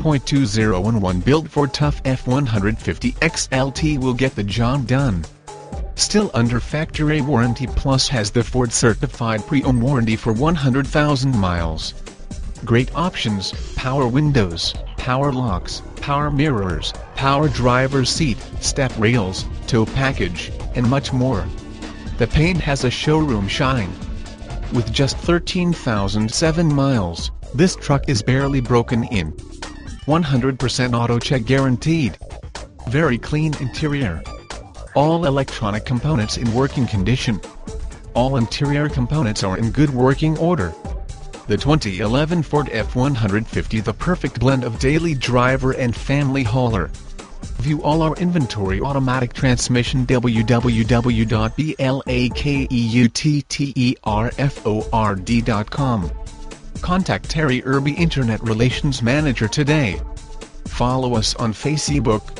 5.2011 built Ford Tough F150 XLT will get the job done. Still under factory warranty plus has the Ford certified pre-owned warranty for 100,000 miles. Great options, power windows, power locks, power mirrors, power driver's seat, step rails, tow package, and much more. The paint has a showroom shine. With just 13,007 miles, this truck is barely broken in. 100% AutoCheck guaranteed. Very clean interior. All electronic components in working condition. All interior components are in good working order. The 2011 Ford F-150 the perfect blend of daily driver and family hauler. View all our inventory automatic transmission www.blakeutterford.com. Contact Terri Irby Internet Relations Manager today. Follow us on Facebook,